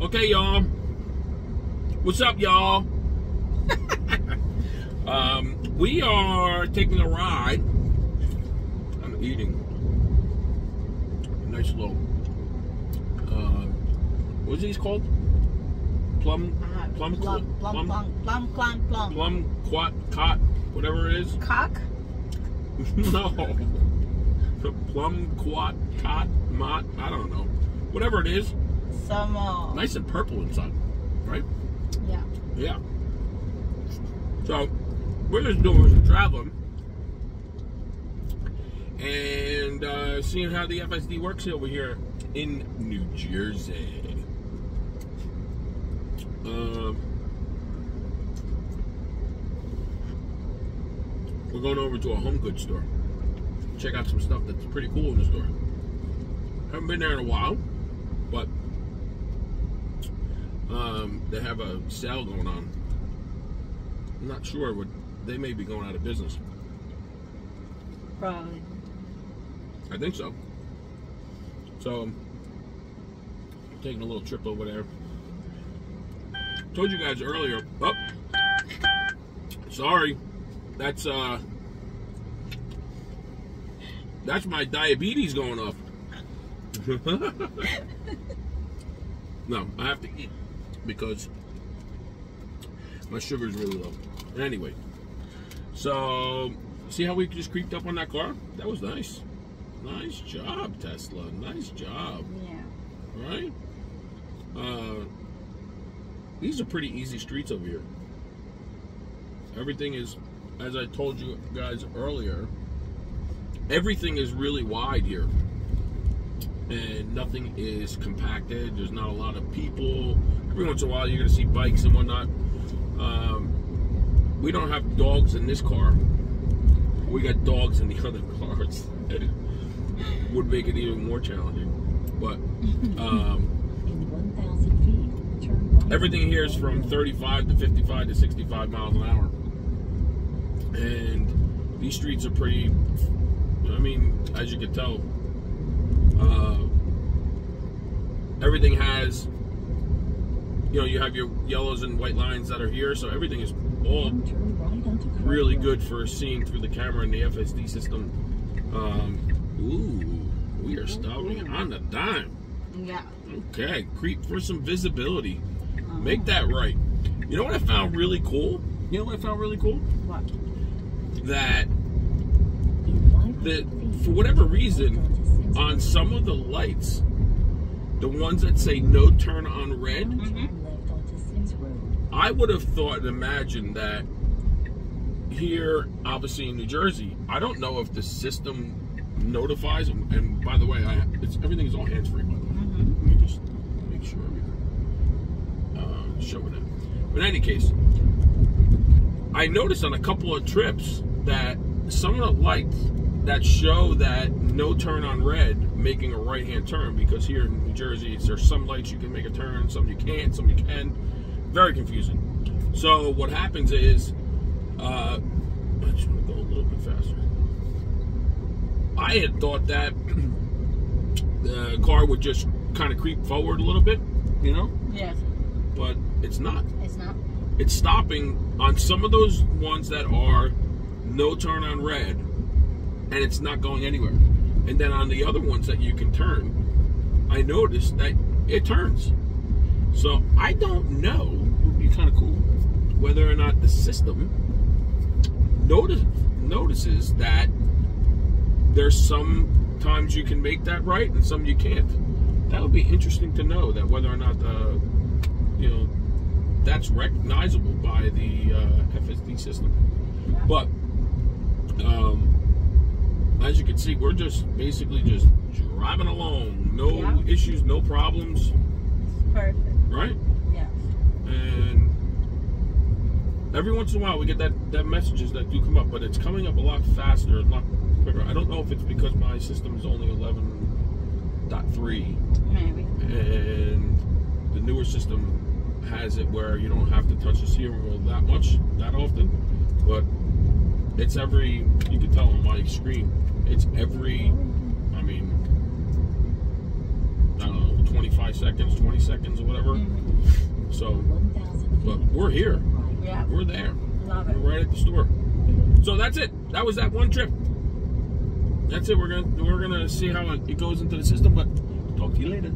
Okay, y'all. What's up, y'all? um, we are taking a ride. I'm eating a nice little. Uh, what's these called? Plum, Uh, plum, plum, plum, plum, plum, plum, plum, plum. plum, quat, cot, whatever it is. Cock? no. Plum, quat, cot, mott. I don't know. Whatever it is. Some, uh, Nice and purple inside, right? yeah. Yeah. So we're just doing some traveling and uh, seeing how the FSD works over here in New Jersey. Um, we're going over to a home goods store. Check out some stuff that's pretty cool in the store. Haven't been there in a while, but um, they have a sale going on. I'm not sure what they may be going out of business. Probably. I think so. So, taking a little trip over there. Told you guys earlier. Oh, sorry. That's uh, that's my diabetes going off. no, I have to eat because my sugar is really low. Anyway, so see how we just creeped up on that car? That was nice. Nice job, Tesla. Nice job, Yeah. right? Uh, these are pretty easy streets over here. Everything is, as I told you guys earlier, everything is really wide here. And nothing is compacted. There's not a lot of people. Every once in a while, you're going to see bikes and whatnot. Um, we don't have dogs in this car. We got dogs in the other cars. It would make it even more challenging. But um, In 1,000 feet, turn right. everything here is from 35 to 55 to 65 miles an hour. And these streets are pretty, I mean, as you can tell, uh, everything has, you know, you have your yellows and white lines that are here, so everything is all Then turn right onto Clark really good for seeing through the camera in the FSD system. Um, ooh, we are stopping on the dime. Yeah. Okay, creep for some visibility. Uh-huh. Make that right. You know what I found really cool? You know what I found really cool? What? That In 500 that for whatever reason, on some of the lights, the ones that say no turn on red, Then turn left onto Sims Road. I would have thought and imagined that here, obviously in New Jersey, I don't know if the system notifies. And, and by the way, I, it's everything is all hands free. By the way, Mm-hmm. let me just make sure everything uh, showing it. But in any case, I noticed on a couple of trips that some of the lights that show that no turn on red, making a right hand turn, because here in New Jersey, there's some lights you can make a turn, some you can't, some you can. Very confusing. So what happens is, uh, I just want to go a little bit faster. I had thought that the car would just kind of creep forward a little bit, you know, Yes. but it's not. It's not. It's stopping on some of those ones that are no turn on red, and it's not going anywhere. And then on the other ones that you can turn, I noticed that it turns. So I don't know. Would be kind of cool whether or not the system notice, notices that there's some times you can make that right and some you can't. That would be interesting to know that whether or not the you know that's recognizable by the uh, FSD system. But um, as you can see, we're just basically just driving along. No Yeah. issues, no problems, Perfect. right? Yes. And every once in a while we get that, that messages that do come up, but it's coming up a lot faster, a lot quicker. I don't know if it's because my system is only 11.3 Maybe. and the newer system has it where you don't have to touch the steering wheel that much, that often, but it's every, you can tell on my screen, it's every, I mean, I don't know, 25 seconds, 20 seconds, or whatever. Mhm. So But we're here. Yeah. we're there. Love We're it. right at the store. So that's it. That was that one trip. That's it. We're gonna we're gonna see how it goes into the system. But talk to you later.